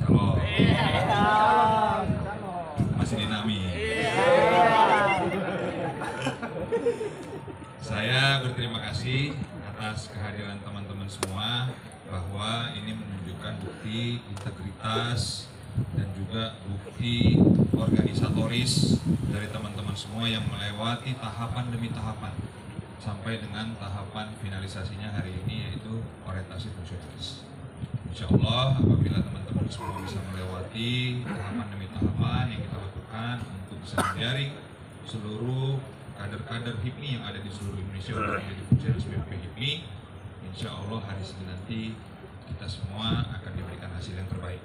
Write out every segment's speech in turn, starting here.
calon masih dinamis saya berterima kasih atas kehadiran teman-teman semua bahwa ini menunjukkan bukti integritas dan juga bukti organisatoris dari teman-teman semua yang melewati tahapan demi tahapan sampai dengan tahapan finalisasinya hari ini yaitu orientasi fungsionalis. Insya Allah apabila teman-teman semua bisa melewati tahapan demi tahapan yang kita lakukan untuk bisa menjaring seluruh kader-kader HIPMI yang ada di seluruh Indonesia untuk menjadi fungsionaris BP HIPMI, insya Allah hari Senin nanti kita semua akan diberikan hasil yang terbaik.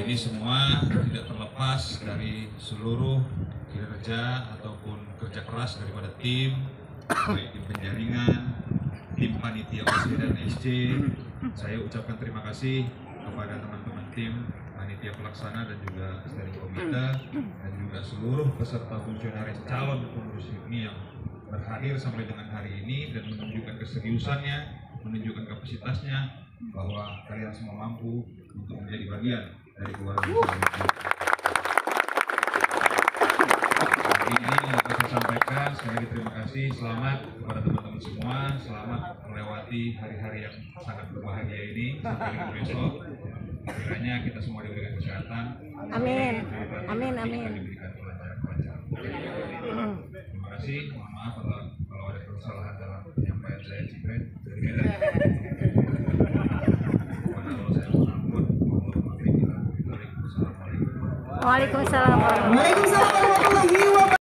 Jadi semua tidak terlepas dari seluruh kinerja ataupun kerja keras daripada tim, baik tim penjaringan, tim panitia OC dan SC. Saya ucapkan terima kasih kepada teman-teman tim panitia pelaksana dan juga steering komite dan juga seluruh peserta fungsionaris calon pengurus HIPMI yang berhadir sampai dengan hari ini dan menunjukkan keseriusannya, menunjukkan kapasitasnya bahwa kalian semua mampu untuk menjadi bagian dari keluarga. Ini yang dapat saya sampaikan sekali lagi terima kasih. Selamat kepada teman-teman semua. Selamat melewati hari-hari yang sangat berbahagia ini. Sampai dengan besok. Kiranya kita semua diberikan kesehatan. Amin. Amin, amin. diberikan kelancaran-kelancaran. terima kasih. Mohon maaf kalau, kalau ada kesalahan dalam penyampaian saya Cipret dari Waalaikumsalam warahmatullahi wabarakatuh.